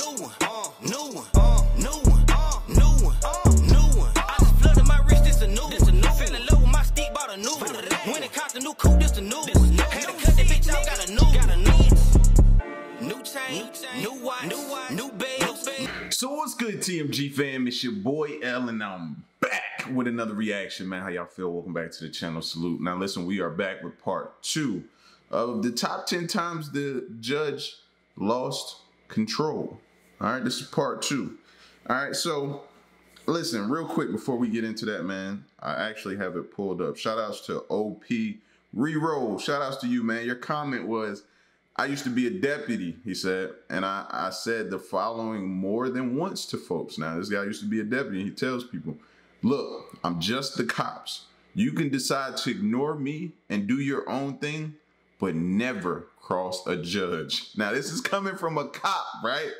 new one, uh, new one, uh, new one, uh, new one, uh, new one. I just flooded my wrist, this a new one. This a new Fell in love with my stick, bought a new one. When it cost a new coupe, this a new one. Had to cut that bitch out, got a new, got new. New chain, new watch, new bag. So what's good, TMG fam? It's your boy L, and I'm back with another reaction, man. How y'all feel? Welcome back to the channel. Salute. Now listen, we are back with part two of the top 10 times the judge lost control. All right, this is part two. All right, so listen, real quick before we get into that, man, I actually have it pulled up. Shout outs to OP Reroll. Shout outs to you, man. Your comment was, I used to be a deputy, he said, and I, I said the following more than once to folks. Now, this guy used to be a deputy. And he tells people, look, I'm just the cops. You can decide to ignore me and do your own thing, but never cross a judge. Now, this is coming from a cop, right?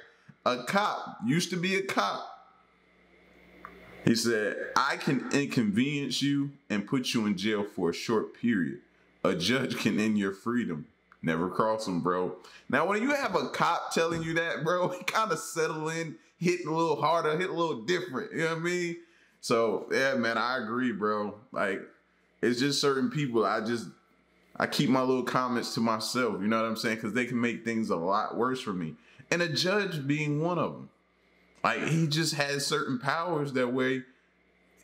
A cop used to be a cop. He said, I can inconvenience you and put you in jail for a short period. A judge can end your freedom. Never cross him, bro. Now, when you have a cop telling you that, bro, he kind of settle in, hit a little harder, hit a little different. You know what I mean? So, yeah, man, I agree, bro. Like, it's just certain people I just I keep my little comments to myself, you know what I'm saying? Because they can make things a lot worse for me. And a judge being one of them. Like he just has certain powers that way.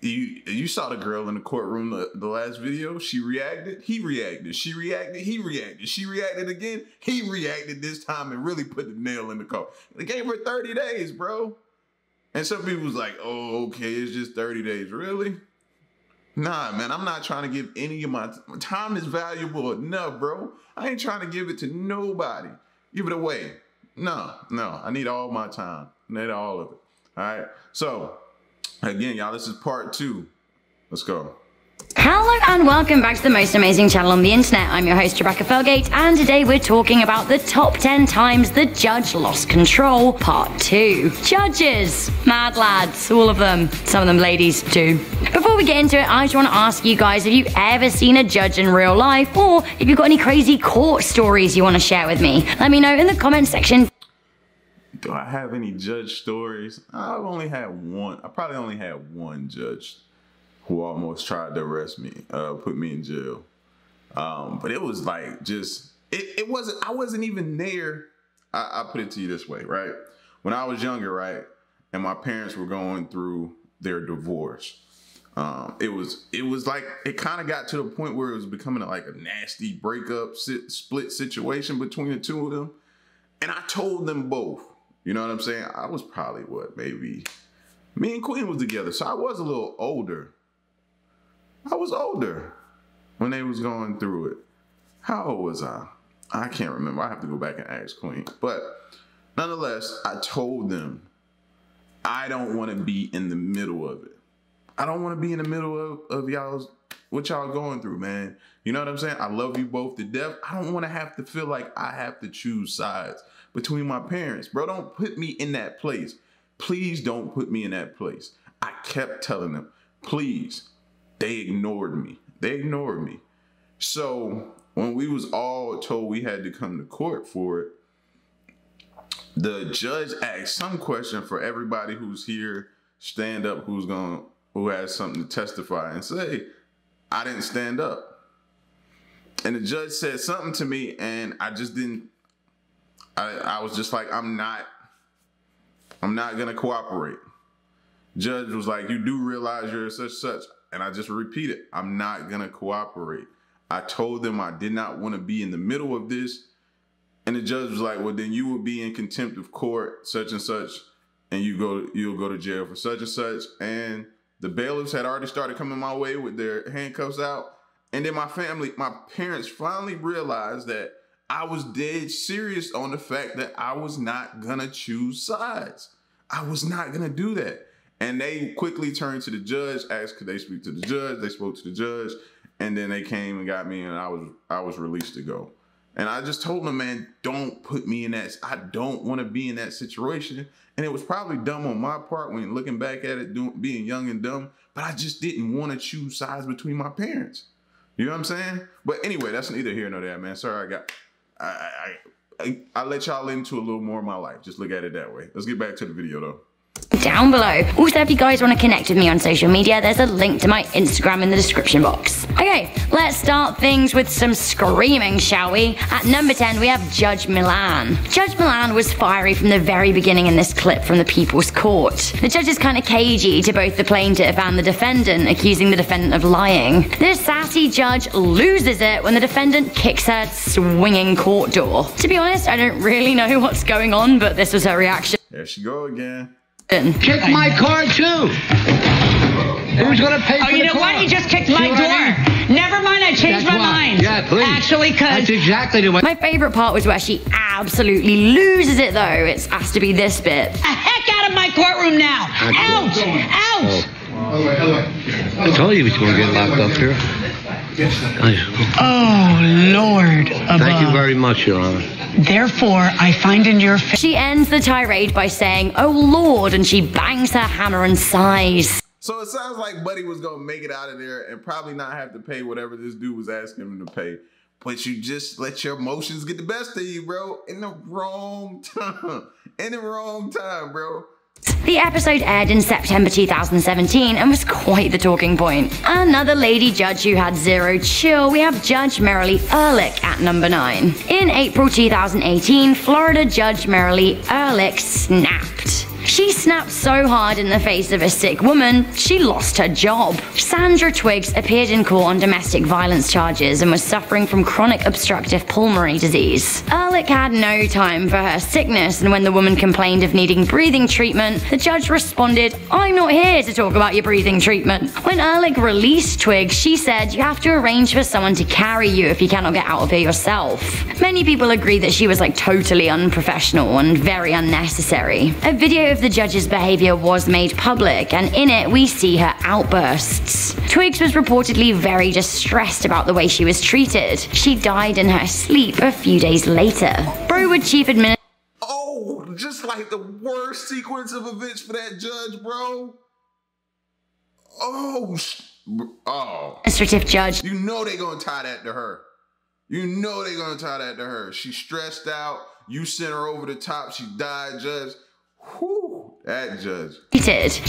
You you saw the girl in the courtroom the, the last video. She reacted. He reacted. She reacted. He reacted. She reacted again. He reacted this time and really put the nail in the coffin. They gave her 30 days, bro. And some people was like, "Oh, okay, it's just 30 days." Really? Nah, man, I'm not trying to give any of my, my time is valuable enough, bro. I ain't trying to give it to nobody. Give it away. No, no, I need all my time. I need all of it. All right. So, again, y'all, this is part two. Let's go. Hello and welcome back to the most amazing channel on the internet. I'm your host Rebecca Felgate and today we're talking about the top 10 times the judge lost control, part 2. Judges, mad lads, all of them. Some of them ladies too. Before we get into it, I just want to ask you guys have you ever seen a judge in real life or if you've got any crazy court stories you want to share with me? Let me know in the comment section do I have any judge stories? I've only had one. I probably only had one judge who almost tried to arrest me, uh, put me in jail. Um, but it was like just it, it wasn't I wasn't even there. I, I put it to you this way, right? When I was younger, right, and my parents were going through their divorce. Um, it was it was like it kind of got to the point where it was becoming like a nasty breakup sit, split situation between the two of them, and I told them both. You know what I'm saying? I was probably what maybe me and Queen was together, so I was a little older. I was older when they was going through it. How old was I? I can't remember. I have to go back and ask Queen. But nonetheless, I told them I don't want to be in the middle of it. I don't want to be in the middle of, of y'all's what y'all going through, man. You know what I'm saying? I love you both to death. I don't want to have to feel like I have to choose sides between my parents. Bro, don't put me in that place. Please don't put me in that place. I kept telling them, please. They ignored me. They ignored me. So when we was all told we had to come to court for it, the judge asked some question for everybody who's here, stand up, who's going who has something to testify and say, I didn't stand up. And the judge said something to me and I just didn't I, I was just like, I'm not I'm not gonna cooperate. Judge was like, you do realize you're such such. And I just repeat it, I'm not gonna cooperate. I told them I did not want to be in the middle of this. And the judge was like, well, then you will be in contempt of court, such and such, and you go you'll go to jail for such and such. And the bailiffs had already started coming my way with their handcuffs out. And then my family, my parents finally realized that I was dead serious on the fact that I was not gonna choose sides. I was not gonna do that. And they quickly turned to the judge, asked could they speak to the judge. They spoke to the judge, and then they came and got me, and I was I was released to go. And I just told him, man, don't put me in that. I don't want to be in that situation. And it was probably dumb on my part when looking back at it, doing, being young and dumb. But I just didn't want to choose sides between my parents. You know what I'm saying? But anyway, that's neither here nor there, man. Sorry, I got I, I I, I let y'all into a little more of my life. Just look at it that way. Let's get back to the video though down below. Also, if you guys want to connect with me on social media, there's a link to my Instagram in the description box. Okay, let's start things with some screaming, shall we? At number 10, we have Judge Milian. Judge Milian was fiery from the very beginning in this clip from the People's Court. The judge is kind of cagey to both the plaintiff and the defendant, accusing the defendant of lying. This sassy judge loses it when the defendant kicks her swinging court door. To be honest, I don't really know what's going on, but this was her reaction. There she go again. Kick my car too. Who's gonna pay oh, for you know car? what? He just kicked my See I door. mean? Never mind, I changed That's my why. mind. Yeah, please. Actually, That's exactly the way. My favorite part was where she absolutely loses it though. It's has to be this bit. the heck out of my courtroom now. Out! Out! Oh. I told you he was gonna get locked up here. Oh, Lord above. Thank you very much, Your Honor. Therefore, I find in your face. She ends the tirade by saying, Oh Lord, and she bangs her hammer and sighs. So it sounds like Buddy was gonna make it out of there and probably not have to pay whatever this dude was asking him to pay. But you just let your emotions get the best of you, bro. In the wrong time. In the wrong time, bro. The episode aired in September 2017 and was quite the talking point. Another lady judge who had zero chill, we have Judge Merrilee Ehrlich at number 9. In April 2018, Florida Judge Merrilee Ehrlich snapped. She snapped so hard in the face of a sick woman, she lost her job. Sandra Twiggs appeared in court on domestic violence charges and was suffering from chronic obstructive pulmonary disease. Ehrlich had no time for her sickness, and when the woman complained of needing breathing treatment, the judge responded, I'm not here to talk about your breathing treatment. When Ehrlich released Twiggs, she said, You have to arrange for someone to carry you if you cannot get out of here yourself. Many people agree that she was like totally unprofessional and very unnecessary. A video of the judge's behavior was made public, and in it we see her outbursts. Twiggs was reportedly very distressed about the way she was treated. She died in her sleep a few days later. Broward Chief Administrator Oh, just like the worst sequence of events for that judge, bro. Oh, sh- oh. Administrative Judge You know they're gonna tie that to her. You know they're gonna tie that to her. She's stressed out. You sent her over the top. She died, judge. Whew, that judge.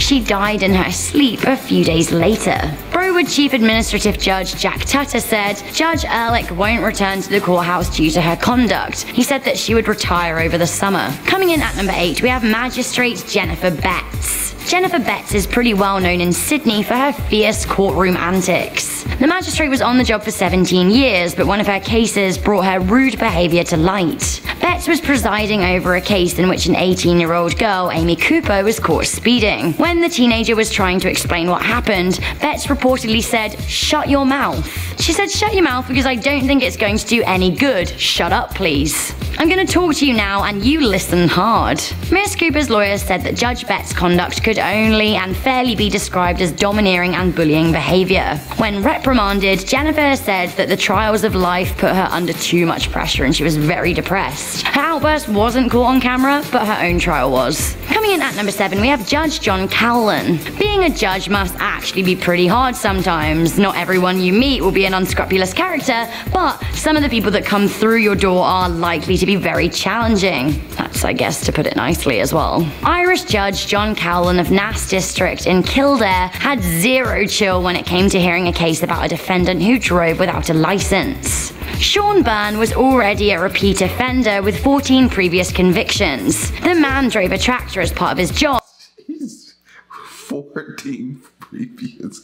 she died in her sleep a few days later. Broward Chief Administrative Judge Jack Tuter said Judge Ehrlich won't return to the courthouse due to her conduct. He said that she would retire over the summer. Coming in at number 8, we have Magistrate Jennifer Betts. Jennifer Betts is pretty well known in Sydney for her fierce courtroom antics. The magistrate was on the job for 17 years, but one of her cases brought her rude behavior to light. Betts was presiding over a case in which an 18 year old girl, Amy Cooper, was caught speeding. When the teenager was trying to explain what happened, Betts reportedly said, Shut your mouth. She said, Shut your mouth because I don't think it's going to do any good. Shut up, please. I'm going to talk to you now and you listen hard. Miss Cooper's lawyer said that Judge Betts' conduct could only and fairly be described as domineering and bullying behavior. When reprimanded, Jennifer said that the trials of life put her under too much pressure and she was very depressed. Her outburst wasn't caught on camera, but her own trial was. Coming in at number 7, we have Judge John Cowlen. Being a judge must actually be pretty hard sometimes. Not everyone you meet will be an unscrupulous character, but some of the people that come through your door are likely to be very challenging. That's, I guess, to put it nicely as well. Irish Judge John Cowlen of Naas District in Kildare had zero chill when it came to hearing a case about a defendant who drove without a license. Sean Byrne was already a repeat offender with 14 previous convictions. The man drove a tractor as part of his job. He's 14 previous.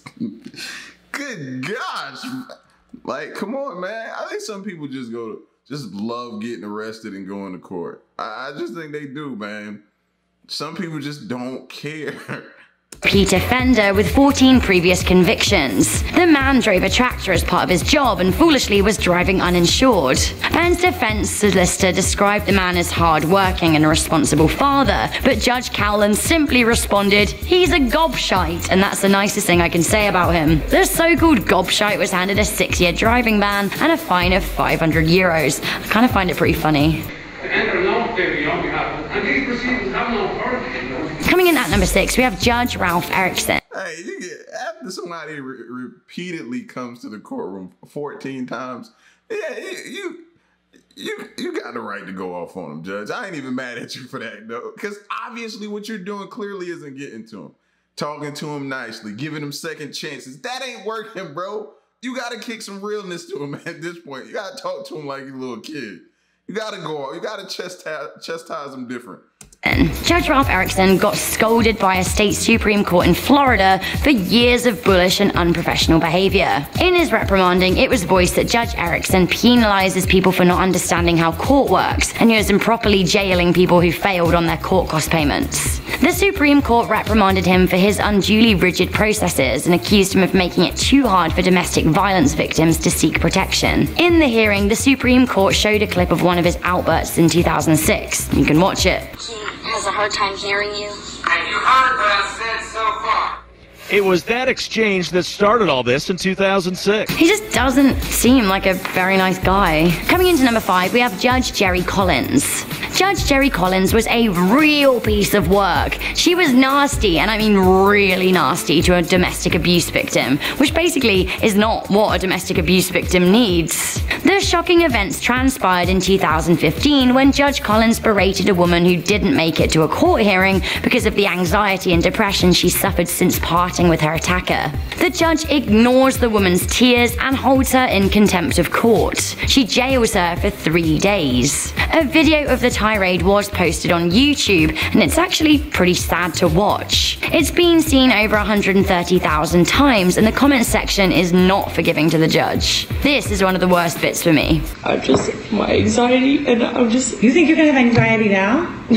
Good gosh. Like, come on, man. I think some people just go to, just love getting arrested and going to court. I, I just think they do, man. Some people just don't care. Repeat Fender with 14 previous convictions. The man drove a tractor as part of his job and foolishly was driving uninsured. Byrne's defense solicitor described the man as hard-working and a responsible father, but Judge Cowlen simply responded, he's a gobshite, and that's the nicest thing I can say about him. The so-called gobshite was handed a six-year driving ban and a fine of 500 euros. I kind of find it pretty funny. Coming in at number six, we have Judge Ralph Erickson. hey, you get, after somebody re- repeatedly comes to the courtroom 14 times, yeah, you, you you got the right to go off on him, Judge. I ain't even mad at you for that though, because obviously what you're doing clearly isn't getting to him. Talking to him nicely, giving him second chances. That ain't working, bro. You got to kick some realness to him at this point. You got to talk to him like a little kid. You got to go. You got to chastise, chastise him different. Judge Ralph Erickson got scolded by a state Supreme Court in Florida for years of bullish and unprofessional behavior. In his reprimanding, it was voiced that Judge Erickson penalizes people for not understanding how court works, and he was improperly jailing people who failed on their court cost payments. The Supreme Court reprimanded him for his unduly rigid processes and accused him of making it too hard for domestic violence victims to seek protection. In the hearing, the Supreme Court showed a clip of one of his outbursts in 2006. You can watch it has a hard time hearing you. Have you heard what I've said so far? It was that exchange that started all this in 2006. He just doesn't seem like a very nice guy. Coming into number five, we have Judge Jerri Collins. Judge Jerri Collins was a real piece of work. She was nasty, and I mean really nasty, to a domestic abuse victim, which basically is not what a domestic abuse victim needs. The shocking events transpired in 2015 when Judge Collins berated a woman who didn't make it to a court hearing because of the anxiety and depression she suffered since parting with her attacker. The judge ignores the woman's tears and holds her in contempt of court. She jails her for three days. A video of the tirade was posted on YouTube, and it's actually pretty sad to watch. It's been seen over 130,000 times, and the comment section is not forgiving to the judge. This is one of the worst bits for me. I just, my anxiety, and I'm just. You think you're gonna have anxiety now?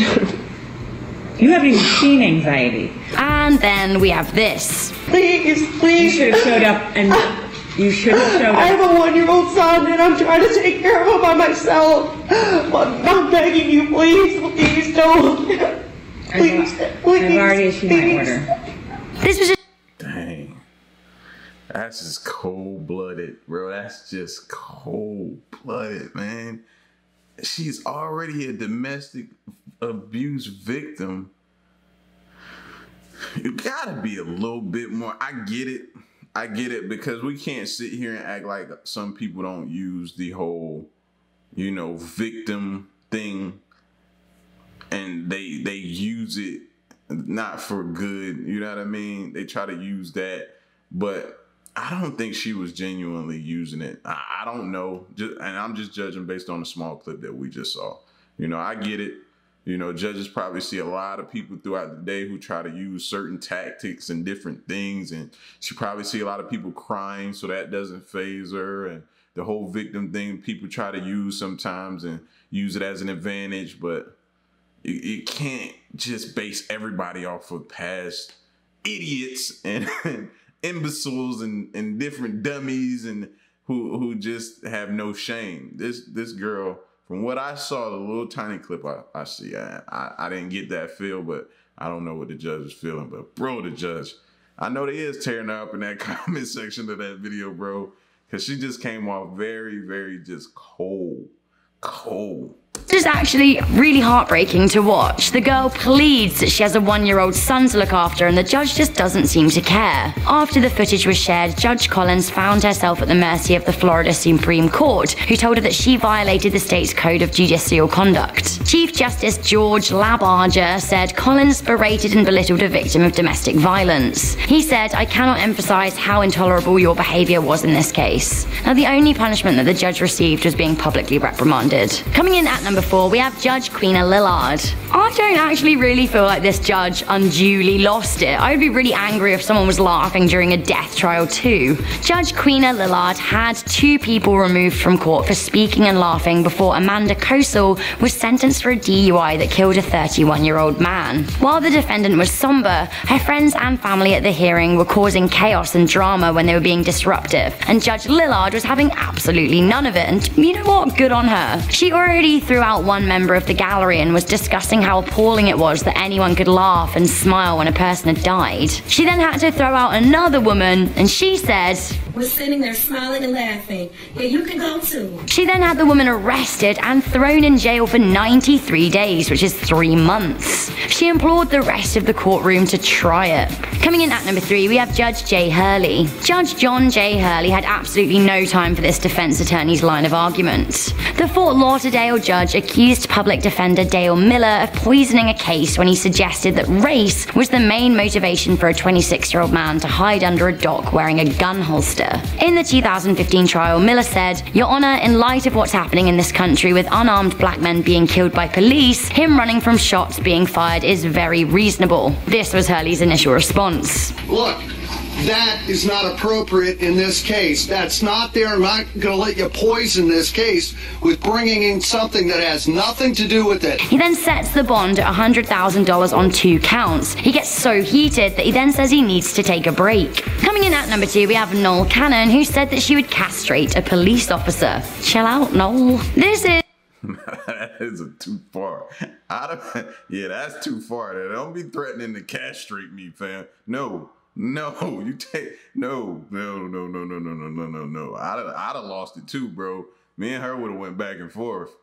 you haven't even seen anxiety. And then we have this. Please, please. You should have showed up and you should have showed I have a one year old son and I'm trying to take care of him by myself. I'm, I'm begging you, please, please don't. Please, please. I've already issued my please. order. This was just Dang. That's just cold blooded, bro. That's just cold blooded, man. She's already a domestic abuse victim. You gotta be a little bit more. I get it. I get it because we can't sit here and act like some people don't use the whole, you know, victim thing and they they use it not for good. You know what I mean? They try to use that, but I don't think she was genuinely using it. I, I don't know, just, and I'm just judging based on the small clip that we just saw. You know, I get it. You know, judges probably see a lot of people throughout the day who try to use certain tactics and different things, and she probably see a lot of people crying, so that doesn't phase her. And the whole victim thing, people try to use sometimes and use it as an advantage, but you, you can't just base everybody off of past idiots and, imbeciles and, and different dummies and who who just have no shame. This this girl, from what I saw, the little tiny clip I, I see, I, I I didn't get that feel, but I don't know what the judge was feeling. But bro, the judge, I know they is tearing up in that comment section of that video, bro, because she just came off very very just cold, cold. This is actually really heartbreaking to watch. The girl pleads that she has a one year old son to look after, and the judge just doesn't seem to care. After the footage was shared, Judge Collins found herself at the mercy of the Florida Supreme Court, who told her that she violated the state's code of judicial conduct. Chief Justice George Labarga said Collins berated and belittled a victim of domestic violence. He said, I cannot emphasize how intolerable your behavior was in this case. Now, the only punishment that the judge received was being publicly reprimanded. Coming in at number four, we have Judge Queena Lillard. I don't actually really feel like this judge unduly lost it. I would be really angry if someone was laughing during a death trial too. Judge Queena Lillard had two people removed from court for speaking and laughing before Amanda Kosel was sentenced for a DUI that killed a 31 year old man. While the defendant was somber, her friends and family at the hearing were causing chaos and drama when they were being disruptive, and Judge Lillard was having absolutely none of it. And you know what? Good on her. She already threw out one member of the gallery and was discussing how appalling it was that anyone could laugh and smile when a person had died. She then had to throw out another woman, and she said, was sitting there smiling and laughing. Yeah, you can go too. She then had the woman arrested and thrown in jail for 93 days, which is three months. She implored the rest of the courtroom to try it. Coming in at number three, we have Judge Jay Hurley. Judge John J. Hurley had absolutely no time for this defense attorney's line of argument. The Fort Lauderdale judge accused public defender Dale Miller of poisoning a case when he suggested that race was the main motivation for a 26 year old man to hide under a dock wearing a gun holster. In the 2015 trial, Miller said, Your Honor, in light of what's happening in this country with unarmed black men being killed by police, him running from shots being fired is very reasonable. This was Hurley's initial response. Look, that is not appropriate in this case. That's not there. I'm not going to let you poison this case with bringing in something that has nothing to do with it. He then sets the bond at $100,000 on two counts. He gets so heated that he then says he needs to take a break. Coming in at number two, we have Noel Cannon, who said that she would castrate a police officer. Chill out, Noel. This is. that is a too far. I don't, yeah, that's too far. Don't be threatening to castrate me, fam. No, no, you take no, no, no, no, no, no, no, no, no, no. I'd I'd have lost it too, bro. Me and her would have went back and forth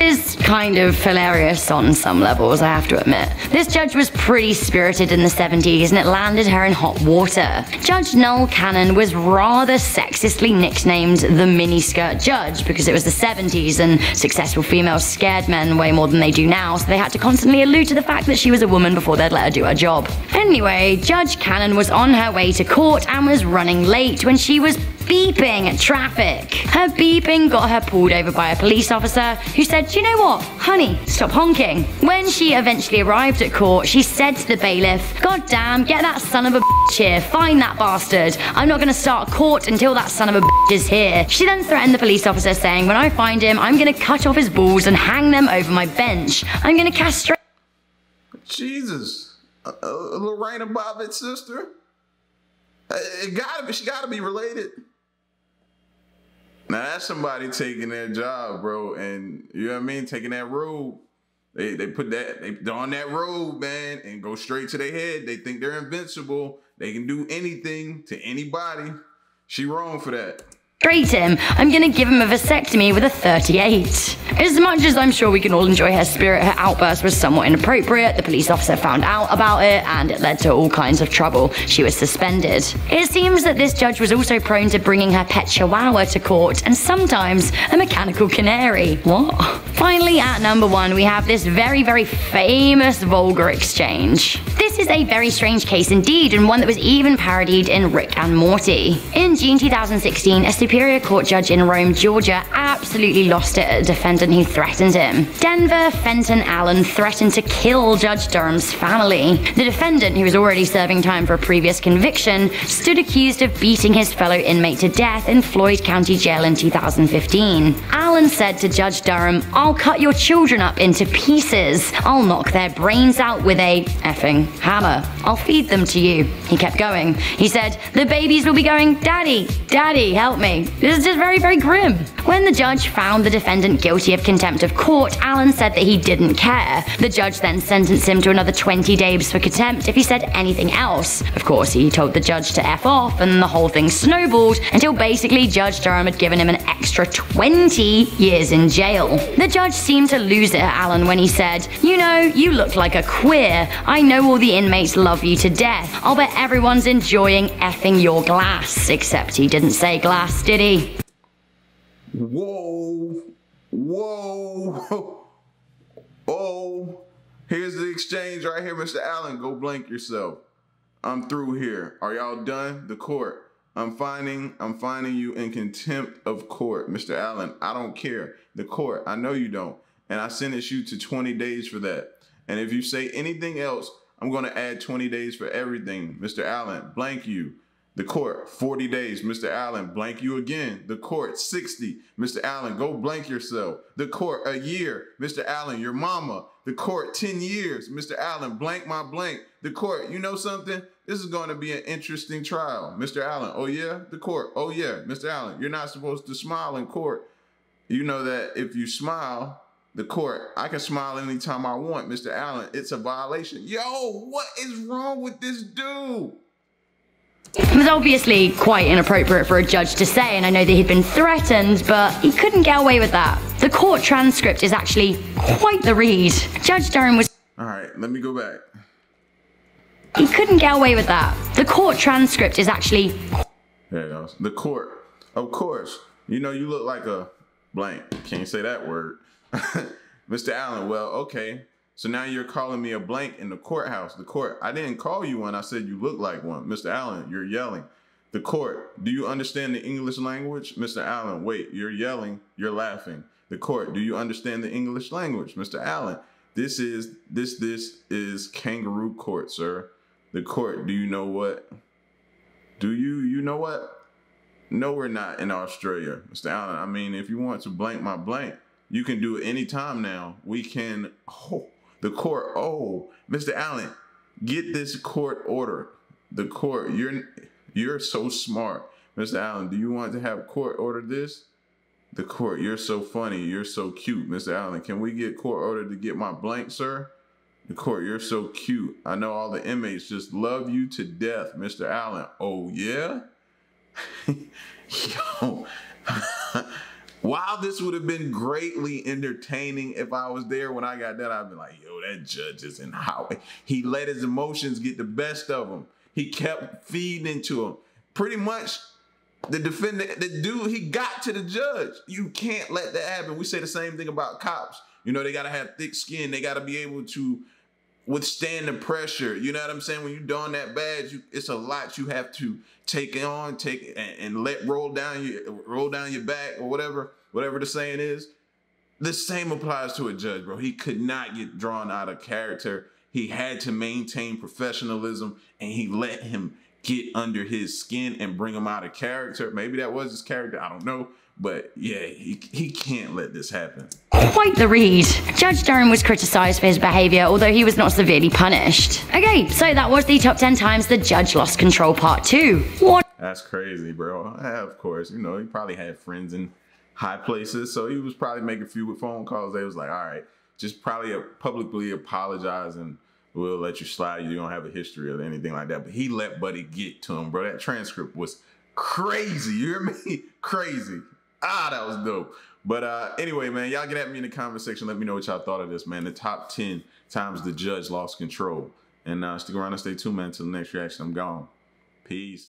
is kind of hilarious on some levels, I have to admit. This judge was pretty spirited in the 70s and it landed her in hot water. Judge Noel Cannon was rather sexistly nicknamed the miniskirt judge because it was the 70s and successful females scared men way more than they do now, so they had to constantly allude to the fact that she was a woman before they'd let her do her job. Anyway, Judge Cannon was on her way to court and was running late when she was beeping at traffic. Her beeping got her pulled over by a police officer who said, You know what, honey, stop honking. When she eventually arrived at court, she said to the bailiff, God damn, get that son of a bitch here, find that bastard. I'm not gonna start court until that son of a bitch is here. She then threatened the police officer, saying, When I find him, I'm gonna cut off his balls and hang them over my bench. I'm gonna castrate. Jesus. Uh, uh, Lorena Bobbitt's sister? Uh, it gotta be, she gotta be related. Now that's somebody taking their job, bro, and you know what I mean, taking that road. They they put that they on that road, man, and go straight to their head. They think they're invincible. They can do anything to anybody. She wrong for that straight him, I'm gonna give him a vasectomy with a 38. As much as I'm sure we can all enjoy her spirit, her outburst was somewhat inappropriate. The police officer found out about it and it led to all kinds of trouble. She was suspended. It seems that this judge was also prone to bringing her pet chihuahua to court and sometimes a mechanical canary. What? Finally, at number one, we have this very, very famous vulgar exchange. This is a very strange case indeed, and one that was even parodied in Rick and Morty. In June 2016, a Superior Court judge in Rome, Georgia, absolutely lost it at a defendant who threatened him. Denver Fenton Allen threatened to kill Judge Durham's family. The defendant, who was already serving time for a previous conviction, stood accused of beating his fellow inmate to death in Floyd County Jail in 2015. Allen said to Judge Durham, I'll cut your children up into pieces. I'll knock their brains out with a effing hammer. I'll feed them to you. He kept going. He said, The babies will be going, Daddy, Daddy, help me. This is just very, very grim. When the judge found the defendant guilty of contempt of court, Allen said that he didn't care. The judge then sentenced him to another 20 days for contempt if he said anything else. Of course, he told the judge to F off, and the whole thing snowballed until basically Judge Durham had given him an extra 20 years in jail. The judge seemed to lose it at Allen when he said, You know, you look like a queer. I know all the inmates love you to death. I'll bet everyone's enjoying effing your glass. Except he didn't say glass, did he? Whoa, whoa, oh. Here's the exchange right here, Mr. Allen. Go blank yourself. I'm through here. Are y'all done? The court. I'm finding I'm finding you in contempt of court, Mr. Allen. I don't care. The court. I know you don't. And I sentence you to 20 days for that. And if you say anything else, I'm going to add 20 days for everything. Mr. Allen, blank you. The court, 40 days. Mr. Allen, blank you again. The court, 60. Mr. Allen, go blank yourself. The court, a year. Mr. Allen, your mama. The court, 10 years. Mr. Allen, blank my blank. The court, you know something? This is going to be an interesting trial. Mr. Allen, oh yeah? The court, oh yeah. Mr. Allen, you're not supposed to smile in court. You know that if you smile, the court, I can smile anytime I want. Mr. Allen, it's a violation. Yo, what is wrong with this dude? It was obviously quite inappropriate for a judge to say, and I know that he'd been threatened, but he couldn't get away with that. The court transcript is actually quite the read. Judge Durham was. All right, let me go back. He couldn't get away with that. The court transcript is actually. There it goes. The court. Of course. You know, you look like a blank. Can't say that word. Mr. Allen, well, okay. So now you're calling me a blank in the courthouse. The court. I didn't call you one. I said you look like one. Mr. Allen, you're yelling. The court. Do you understand the English language? Mr. Allen, wait, you're yelling. You're laughing. The court. Do you understand the English language? Mr. Allen, this is this this is kangaroo court, sir. The court. Do you know what? Do you you know what? No, we're not in Australia, Mr. Allen. I mean, if you want to blank my blank, you can do it anytime now. We can oh the court, oh, Mr. Allen, get this court order. The court, you're you're so smart. Mr. Allen, do you want to have court order this? The court, you're so funny. You're so cute, Mr. Allen. Can we get court order to get my blank, sir? Court, you're so cute. I know all the inmates just love you to death, Mr. Allen. Oh, yeah? Yo. While this would have been greatly entertaining if I was there when I got done, I'd be like, yo, that judge is in how he let his emotions get the best of him. He kept feeding into him. Pretty much the defendant, the dude, he got to the judge. You can't let that happen. We say the same thing about cops. You know, they gotta have thick skin. They gotta be able to withstand the pressure. You know what I'm saying? When you don that badge, you, it's a lot you have to take on, take and, and, let roll down your roll down your back or whatever, whatever the saying is. The same applies to a judge, bro. He could not get drawn out of character. He had to maintain professionalism, and he let him get under his skin and bring him out of character. Maybe that was his character. I don't know. But yeah, he, he can't let this happen. Quite the read. Judge Durham was criticised for his behaviour, although he was not severely punished. Okay, so that was the top 10 times the judge lost control part 2. What? That's crazy, bro. Yeah, of course. You know, he probably had friends in high places, so he was probably making a few phone calls. They was like, all right, just probably publicly apologize and we'll let you slide. You don't have a history or anything like that. But he let Buddy get to him, bro. That transcript was crazy. You hear me? crazy. Ah, that was dope. But uh, anyway, man, y'all get at me in the comment section. Let me know what y'all thought of this, man. The top 10 times the judge lost control. And uh, stick around and stay tuned, man, until the next reaction. I'm gone. Peace.